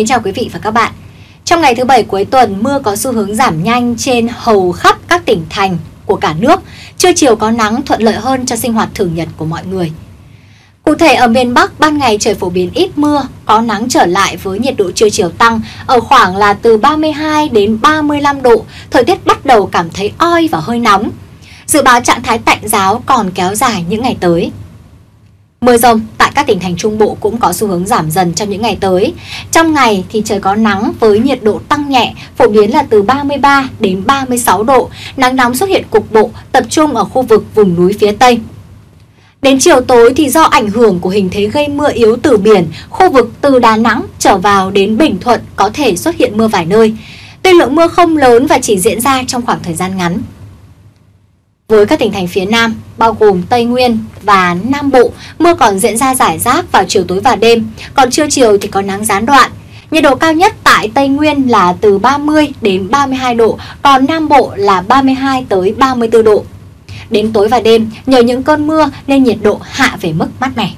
Kính chào quý vị và các bạn. Trong ngày thứ bảy cuối tuần, mưa có xu hướng giảm nhanh trên hầu khắp các tỉnh thành của cả nước. Trưa chiều có nắng thuận lợi hơn cho sinh hoạt thường nhật của mọi người. Cụ thể ở miền Bắc, ban ngày trời phổ biến ít mưa, có nắng trở lại với nhiệt độ trưa chiều tăng ở khoảng là từ 32 đến 35 độ, thời tiết bắt đầu cảm thấy oi và hơi nóng. Dự báo trạng thái tạnh giáo còn kéo dài những ngày tới. Mưa rông tại các tỉnh thành Trung Bộ cũng có xu hướng giảm dần trong những ngày tới. Trong ngày thì trời có nắng với nhiệt độ tăng nhẹ, phổ biến là từ 33 đến 36 độ. Nắng nóng xuất hiện cục bộ, tập trung ở khu vực vùng núi phía Tây. Đến chiều tối thì do ảnh hưởng của hình thế gây mưa yếu từ biển, khu vực từ Đà Nẵng trở vào đến Bình Thuận có thể xuất hiện mưa vài nơi. Tuy lượng mưa không lớn và chỉ diễn ra trong khoảng thời gian ngắn. Với các tỉnh thành phía Nam, bao gồm Tây Nguyên và Nam Bộ, mưa còn diễn ra rải rác vào chiều tối và đêm, còn trưa chiều thì có nắng gián đoạn. Nhiệt độ cao nhất tại Tây Nguyên là từ 30 đến 32 độ, còn Nam Bộ là 32 tới 34 độ. Đến tối và đêm, nhờ những cơn mưa nên nhiệt độ hạ về mức mát mẻ.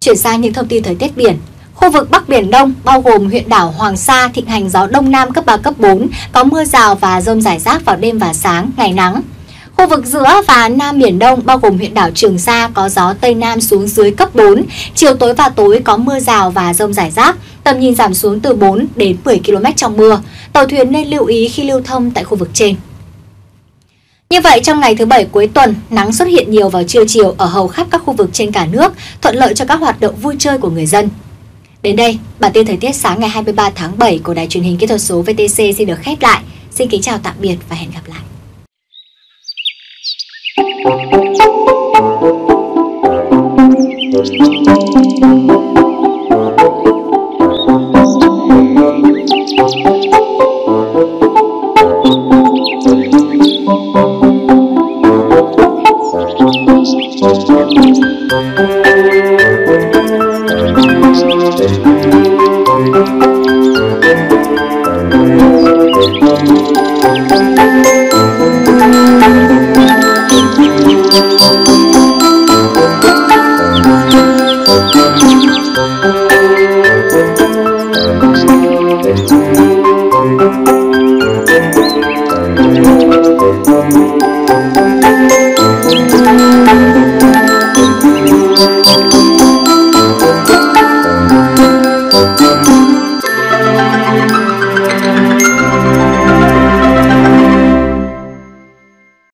Chuyển sang những thông tin thời tiết biển, Khu vực Bắc Biển Đông, bao gồm huyện đảo Hoàng Sa, thịnh hành gió Đông Nam cấp 3, cấp 4, có mưa rào và rông rải rác vào đêm và sáng, ngày nắng. Khu vực giữa và Nam Biển Đông bao gồm huyện đảo Trường Sa có gió Tây Nam xuống dưới cấp 4, chiều tối và tối có mưa rào và rông rải rác, tầm nhìn giảm xuống từ 4 đến 10 km trong mưa. Tàu thuyền nên lưu ý khi lưu thông tại khu vực trên. Như vậy, trong ngày thứ Bảy cuối tuần, nắng xuất hiện nhiều vào trưa chiều ở hầu khắp các khu vực trên cả nước, thuận lợi cho các hoạt động vui chơi của người dân. Đến đây, bản tin thời tiết sáng ngày 23 tháng 7 của Đài truyền hình kỹ thuật số VTC xin được khép lại. Xin kính chào tạm biệt và hẹn gặp lại. Thank Música